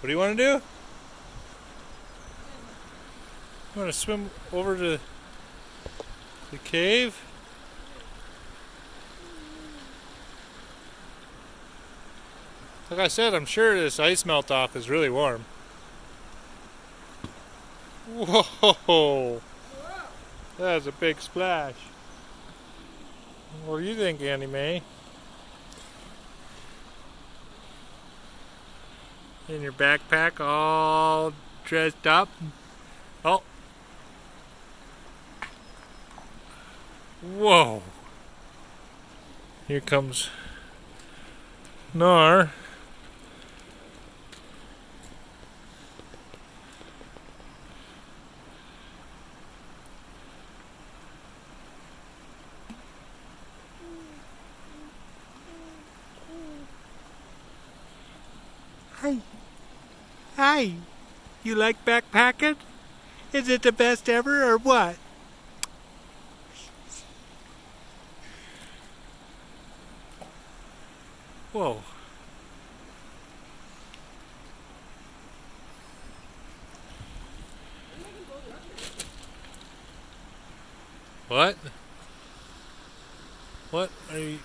What do you want to do? You want to swim over to the cave? Like I said, I'm sure this ice melt off is really warm. Whoa! That's a big splash. What do you think, Annie May? In your backpack, all dressed up. Oh. Whoa. Here comes Nar. Hi. Hi. You like backpacking? Is it the best ever or what? Whoa. What? What are you...